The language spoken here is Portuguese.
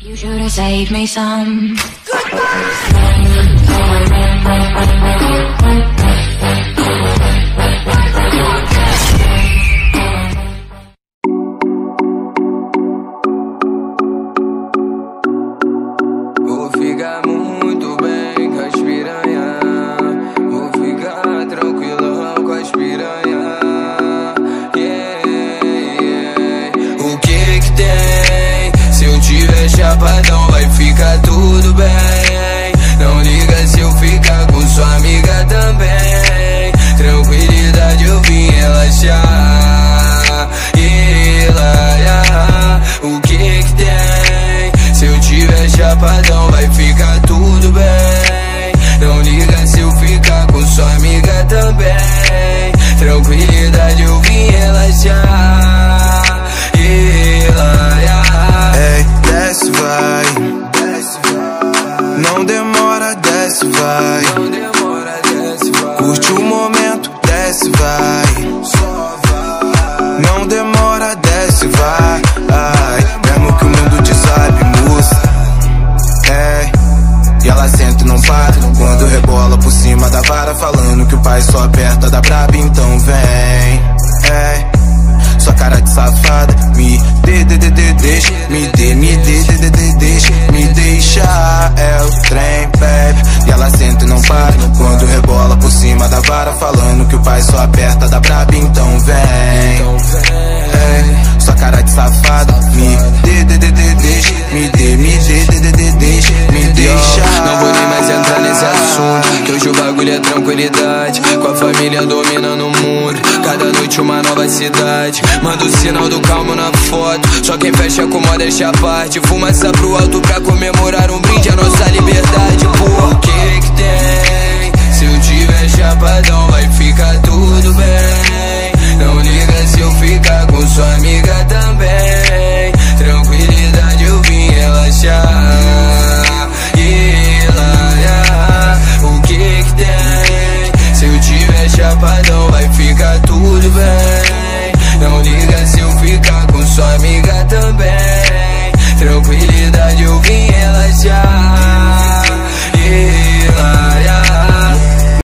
You should have saved me some. Vou ficar muito bem se eu ficar com sua amiga também. Tranquilidade, eu vim relaxar. Yeah, yeah. O que que tem? Se eu tiver chapadão, desce, vai. Não demora, desce, vai. Curte o momento, desce, vai. Não demora, desce, vai. Ai, mesmo que o mundo te sabe, moça. Ei, e ela senta e não para. Quando rebola por cima da vara, falando que o pai só aperta da braba, então vem. Ei, sua cara de safada, me dê, dê, dê, pai só aperta da braba, então vem. Então vem. Sua cara de safada, me dê, dê, dê, dê, deixa, me dê, me dê, dê, dê, dê, deixa, me deixa. Não vou nem mais entrar nesse assunto. Que hoje o bagulho é tranquilidade. Com a família dominando o mundo. Cada noite uma nova cidade. Manda o sinal do calmo na foto. Só quem fecha com modéstia à parte. Fumaça pro alto pra comemorar um brinde a nossa